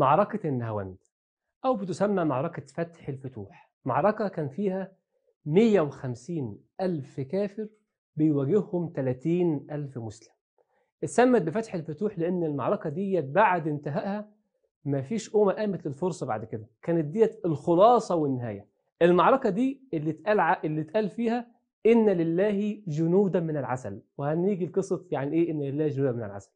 معركة النهاوند أو بتسمى معركة فتح الفتوح. معركة كان فيها 150 ألف كافر بيواجههم 30 ألف مسلم. اتسمت بفتح الفتوح لأن المعركة دي بعد انتهائها مفيش أمة قامت للفرصة بعد كده. كانت ديت الخلاصة والنهاية. المعركة دي اللي اتقال اللي اتقال فيها إن لله جنودا من العسل. وهنيجي لقصة يعني إيه إن لله جنودا من العسل.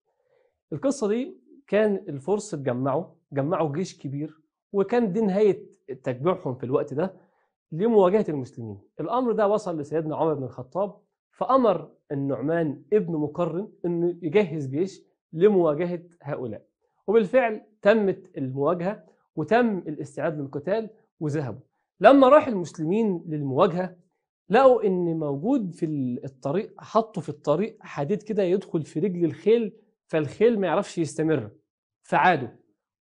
القصة دي كان الفرس اتجمعوا جمعوا جيش كبير وكان دي نهاية تجميعهم في الوقت ده لمواجهة المسلمين. الأمر ده وصل لسيدنا عمر بن الخطاب فأمر النعمان ابن مقرن أنه يجهز جيش لمواجهة هؤلاء. وبالفعل تمت المواجهة وتم الاستعداد للقتال وذهبوا. لما راح المسلمين للمواجهة لقوا إن موجود في الطريق حطوا في الطريق حديد كده يدخل في رجل الخيل فالخيل ما يعرفش يستمر فعادوا.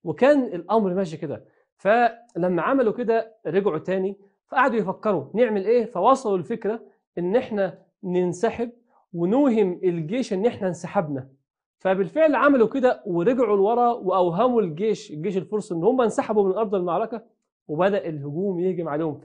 وكان الأمر ماشي كده. فلما عملوا كده رجعوا تاني فقعدوا يفكروا نعمل إيه؟ فوصلوا الفكرة إن إحنا ننسحب ونوهم الجيش إن إحنا انسحبنا. فبالفعل عملوا كده ورجعوا لورا وأوهموا الجيش الجيش الفرس إن هم انسحبوا من أرض المعركة وبدأ الهجوم يهجم عليهم.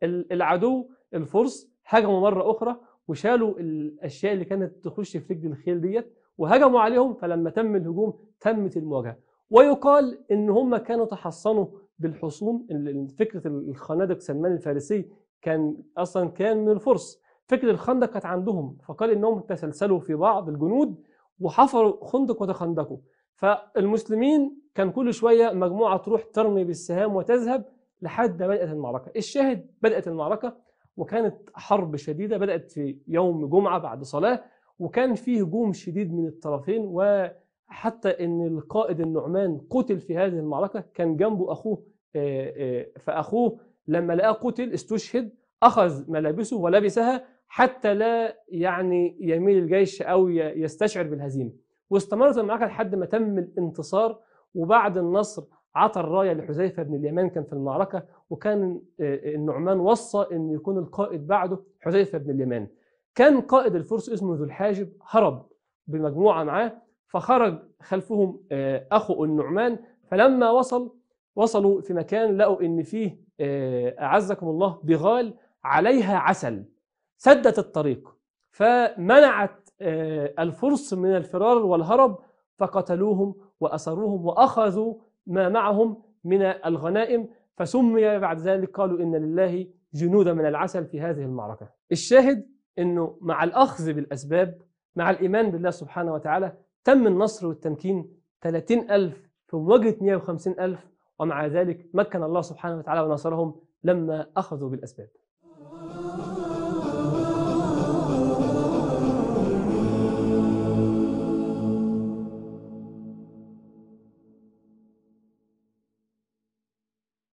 فالعدو الفرس هجموا مرة أخرى وشالوا الأشياء اللي كانت تخش في رجل الخيل ديت وهجموا عليهم فلما تم الهجوم تمت المواجهة. ويقال إن هم كانوا تحصنوا بالحصون ال- فكرة الخنادق سلمان الفارسي كان أصلا كان من الفرس. فكرة الخندق كانت عندهم فقال إنهم تسلسلوا في بعض الجنود وحفروا خندق وتخندقوا. فالمسلمين كان كل شوية مجموعة تروح ترمي بالسهام وتذهب لحد ما بدأت المعركة. الشاهد بدأت المعركة وكانت حرب شديدة بدأت في يوم جمعة بعد صلاة وكان فيه هجوم شديد من الطرفين وحتى إن القائد النعمان قتل في هذه المعركة كان جنبه أخوه آه، آه، فأخوه لما لقاه قتل استشهد أخذ ملابسه ولبسها حتى لا يعني يميل الجيش أو يستشعر بالهزيمة. واستمرت المعركة لحد ما تم الانتصار وبعد النصر عطى الراية لحذيفة بن اليمان كان في المعركة وكان آه، النعمان وصى إن يكون القائد بعده حذيفة بن اليمان. كان قائد الفرس اسمه ذو الحاجب هرب بمجموعة معاه فخرج خلفهم آه، أخو النعمان فلما وصل وصلوا في مكان لقوا إن فيه آه، أعزكم الله بغال عليها عسل سدت الطريق فمنعت آه، الفرس من الفرار والهرب فقتلوهم وأسروهم وأخذوا ما معهم من الغنائم فسمي بعد ذلك قالوا إن لله جنودا من العسل في هذه المعركة. الشاهد إنه مع الأخذ بالأسباب مع الإيمان بالله سبحانه وتعالى تم النصر والتمكين 30 ألف في مواجهة 150 ألف ومع ذلك مكن الله سبحانه وتعالى ونصرهم لما أخذوا بالأسباب.